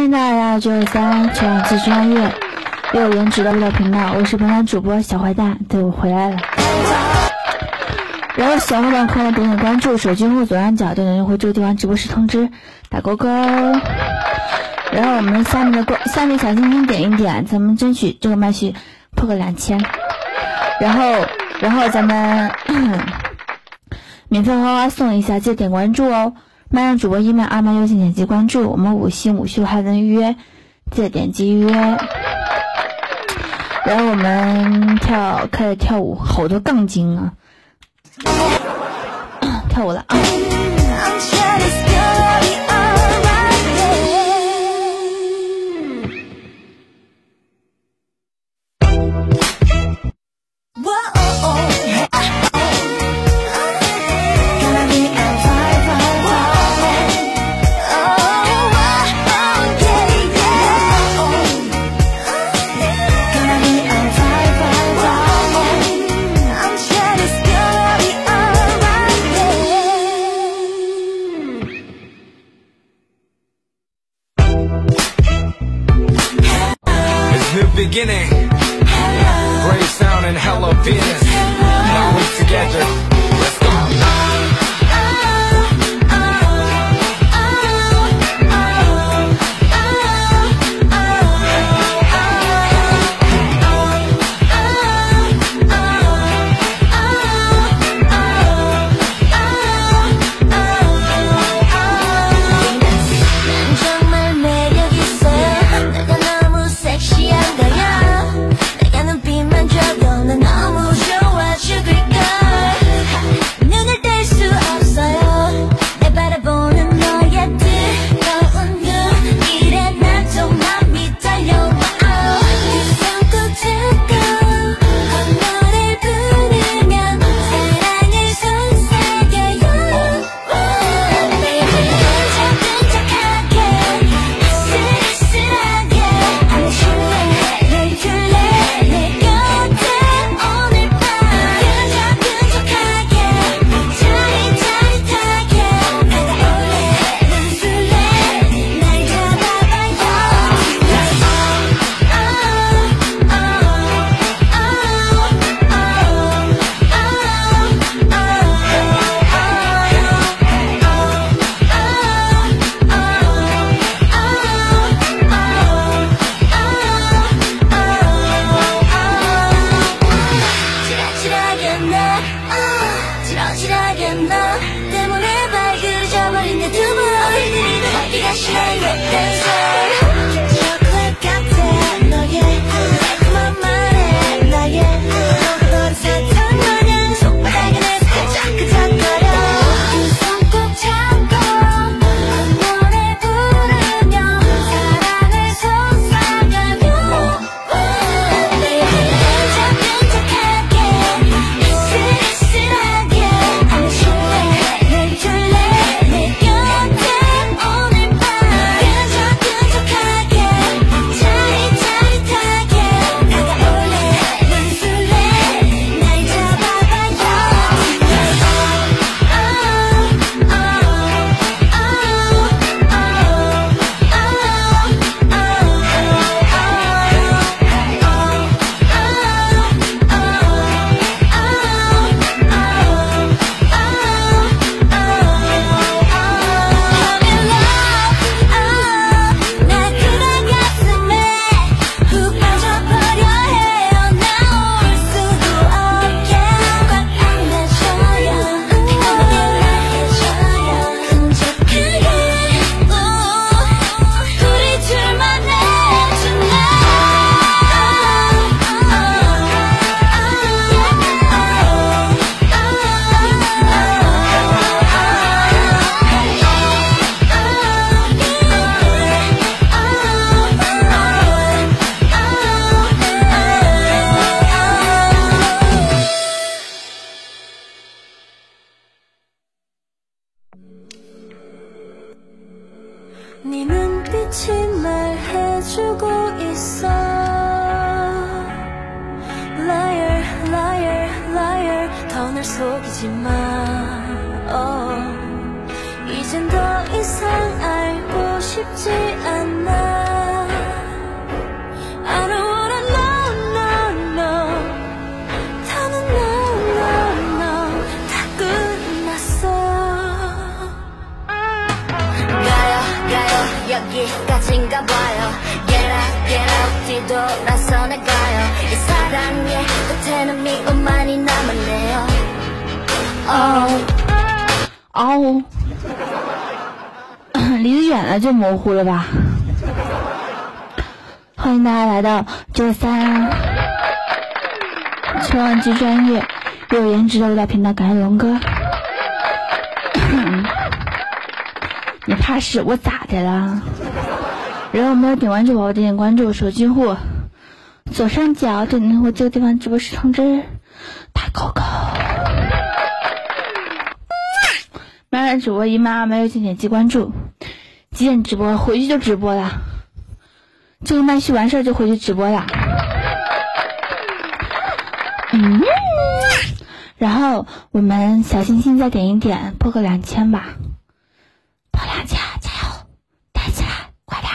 欢迎大家来到九九三全网最专业又有颜值的娱乐频道，我是本场主播小坏蛋，对我回来了。然后小伙伴快来点点关注，手机用户左上角就能用户这个地方直播时通知打勾勾。然后我们下面的关下面小心心点一点，咱们争取这个麦序破个两千。然后然后咱们 免费花花送一下，记得点关注哦。麦上主播一麦二麦优先点击关注，我们五星五秀还能预约，记得点击预约。来我们跳开始跳舞，好多杠精啊！跳舞了啊！Now we're together. to do 就模糊了吧欢迎大家来到九三车望机专业有颜值的舞蹈频道，感谢龙哥。你怕是我咋的了？如果没有点关注，宝宝点点关注，手机户左上角点我这个地方直播室通知，打扣扣。没人主播姨妈没有请点击关注，几点直播？回去就直播了。这个麦序完事儿就回去直播了。嗯。然后我们小星星再点一点，破个两千吧，破两千，加油，带起来，快点，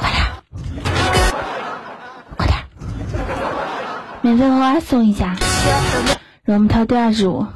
快点，快点，免费花花送一下，让我们跳第二支舞。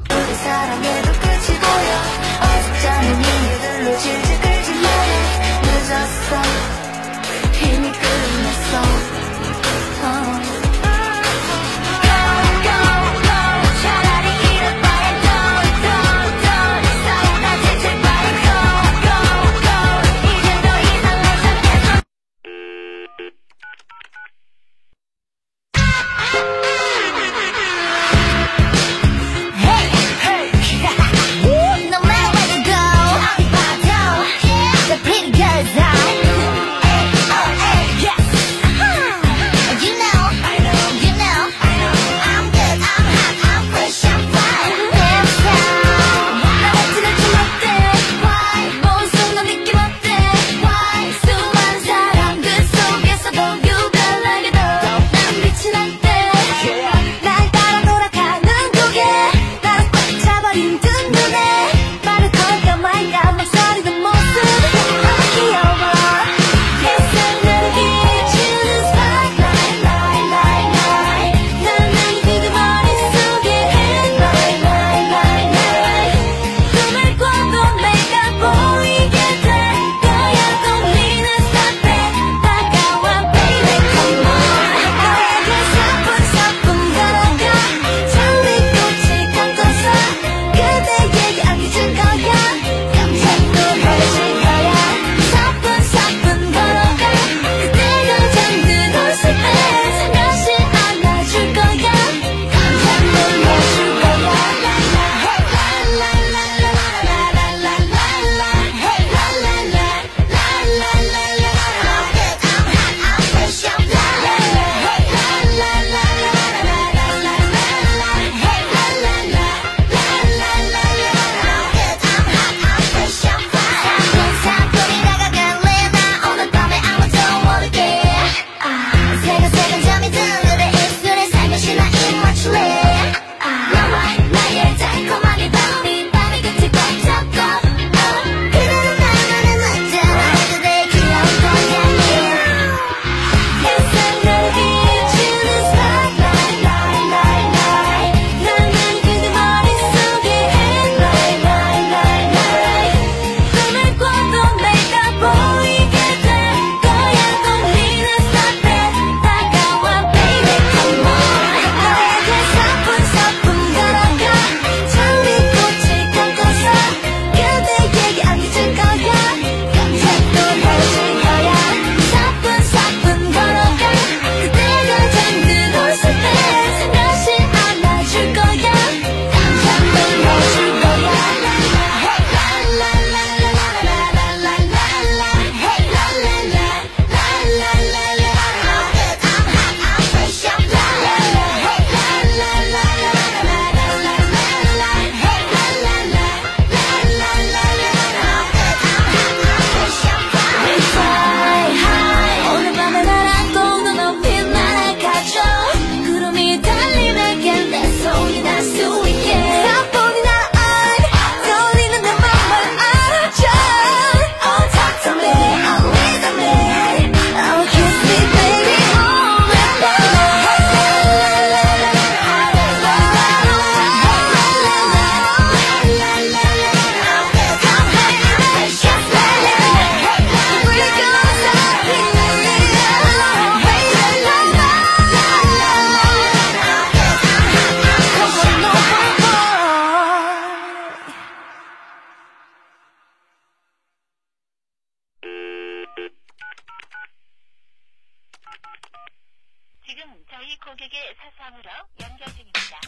등 저희 고객의 사상으로 연결 중입니다.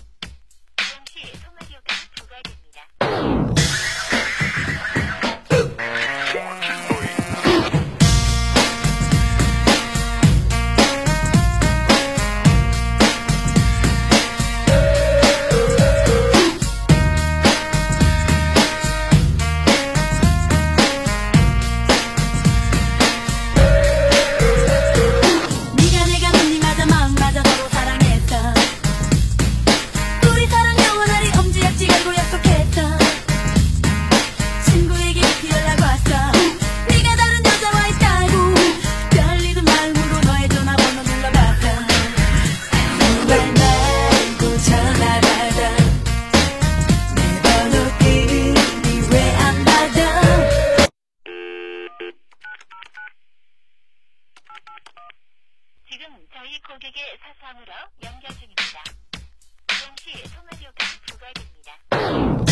시 통화 료가 부과됩니다. 고객의 사상으로 연결 중입니다. 잠시 통화료가 부과됩니다.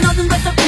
nothing but the